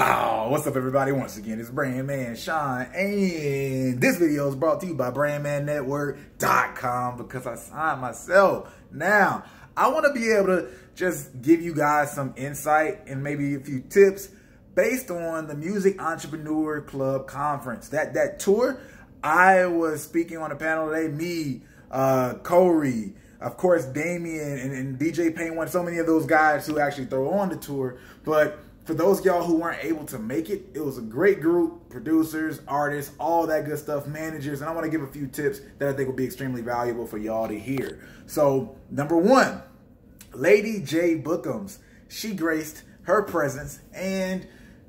Oh, what's up everybody? Once again, it's Brand Man Sean, and this video is brought to you by BrandManNetwork.com because I signed myself. Now, I want to be able to just give you guys some insight and maybe a few tips based on the Music Entrepreneur Club Conference. That that tour, I was speaking on a panel today, me, uh, Corey, of course, Damien and, and DJ Pain 1, so many of those guys who actually throw on the tour, but for those y'all who weren't able to make it, it was a great group, producers, artists, all that good stuff, managers, and I want to give a few tips that I think will be extremely valuable for y'all to hear. So, number one, Lady J Bookums, she graced her presence and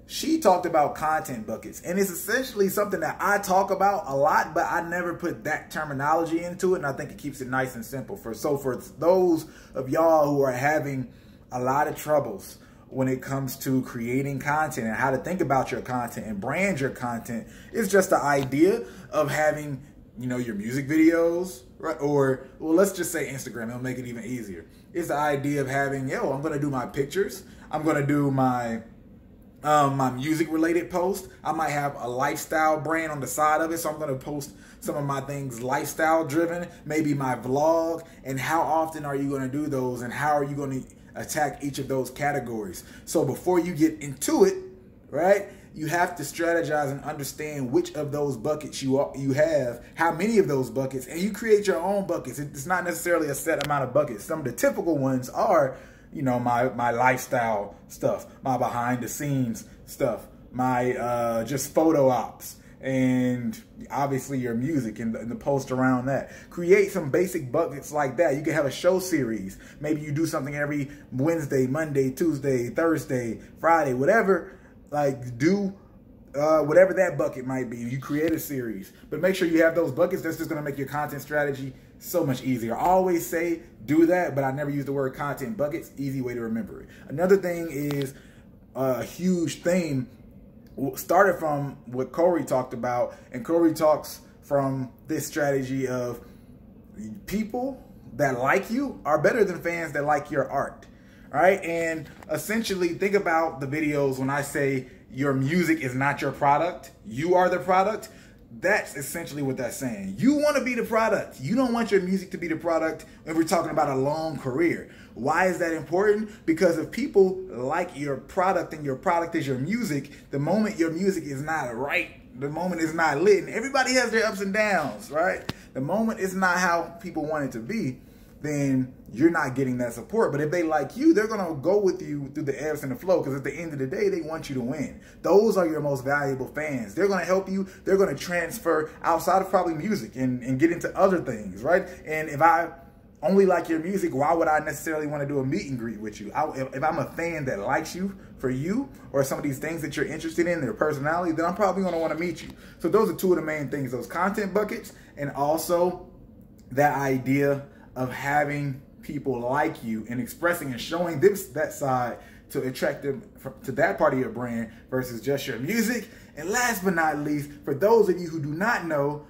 she talked about content buckets. And it's essentially something that I talk about a lot, but I never put that terminology into it. And I think it keeps it nice and simple. For So for those of y'all who are having a lot of troubles when it comes to creating content and how to think about your content and brand your content. It's just the idea of having, you know, your music videos, right? Or, well, let's just say Instagram. It'll make it even easier. It's the idea of having, yo, I'm to do my pictures. I'm to do my um, my music related post. I might have a lifestyle brand on the side of it. So I'm going to post some of my things lifestyle driven, maybe my vlog. And how often are you going to do those? And how are you going to attack each of those categories. So before you get into it, right, you have to strategize and understand which of those buckets you are, you have, how many of those buckets, and you create your own buckets. It's not necessarily a set amount of buckets. Some of the typical ones are, you know, my my lifestyle stuff, my behind the scenes stuff, my uh, just photo ops, and obviously your music and the, and the, post around that. Create some basic buckets like that. You can have a show series. Maybe you do something every Wednesday, Monday, Tuesday, Thursday, Friday, whatever. Like do uh, whatever that bucket might be. You create a series, but make sure you have those buckets. That's just going to make your content strategy so much easier. I always say do that, but I never use the word content buckets. Easy way to remember it. Another thing is a huge theme started from what Corey talked about, and Corey talks from this strategy of people that like you are better than fans that like your art. Right? And essentially think about the videos when I say your music is not your product, you are the product. That's essentially what that's saying. You want to be the product. You don't want your music to be the product when we're talking about a long career. Why is that important? Because if people like your product and your product is your music, the moment your music is not right, the moment it's not lit, and everybody has their ups and downs, right? The moment it's not how people want it to be, then you're not getting that support. But if they like you, they're going to go with you through the ebbs and the flow because at the end of the day, they want you to win. Those are your most valuable fans. They're going to help you. They're going to transfer outside of probably music and, and get into other things, right? And if I only like your music, why would I necessarily want to do a meet and greet with you? I, if, if, I'm a fan that likes you for you or some of these things that you're interested in, their personality, then I'm probably going to want to meet you. So those are two of the main things, those content buckets and also that idea of having people like you and expressing and showing this that side to attract them to that part of your brand versus just your music. And last but not least, for those of you who do not know,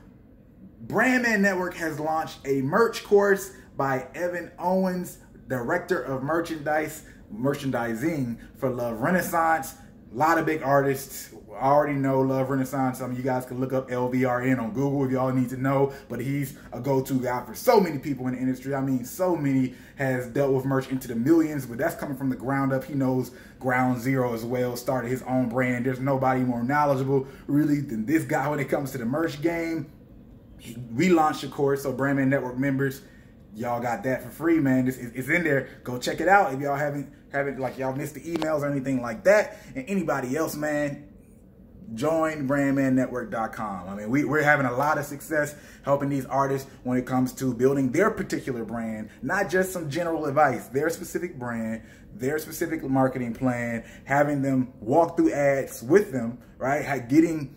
Brandman Network has launched a merch course by Evan Owens, Director of Merchandise, Merchandising for Love Renaissance. A lot of big artists I already know Love Renaissance. Some of you guys can look up LVRN on Google if y'all need to know. But he's a go-to guy for so many people in the industry. I mean, so many has dealt with merch into the millions, but that's coming from the ground up. He knows ground zero as well, started his own brand. There's nobody more knowledgeable really than this guy when it comes to the merch game. We launched a course, so Brandman Network members, y'all got that for free, man. It's, it's in there. Go check it out if y'all haven't haven't like y'all missed the emails or anything like that. And anybody else, man, join brandmannetwork.com. I mean, we, we're having a lot of success helping these artists when it comes to building their particular brand, not just some general advice, their specific brand, their specific marketing plan, having them walk through ads with them, right? Getting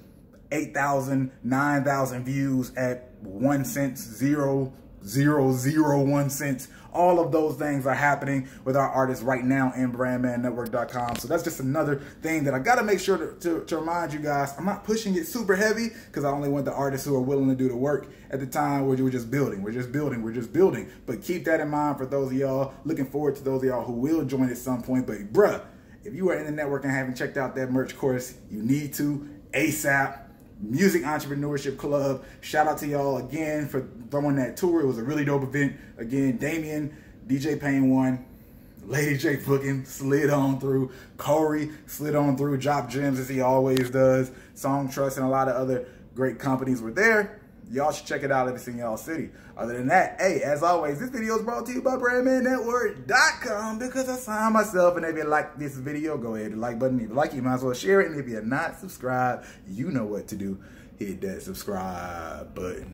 8,000, 9,000 views at one cent, zero zero zero one cents. All of those things are happening with our artists right now in brandmannetwork.com. So that's just another thing that I got to make sure to, to, to, remind you guys. I'm not pushing it super heavy because I only want the artists who are willing to do the work at the time where we're just building. We're just building. We're just building. But keep that in mind for those of y'all looking forward to those of y'all who will join at some point. But bruh, If you are in the network and haven't checked out that merch course, you need to ASAP. Music Entrepreneurship Club. Shout out to y'all again for throwing that tour. It was a really dope event. Again, Damien, DJ Pain 1, Lady J Booking slid on through. Corey slid on through. Drop Gems as he always does. Songtrust and a lot of other great companies were there. Y'all should check it out if it's in y'all city. Other than that, hey, as always, this video is brought to you by BrandmanNetwork.com because I signed myself. And if you like this video, go ahead and like button. If you like it, you might as well share it. And if you're not subscribed, you know what to do. Hit that subscribe button.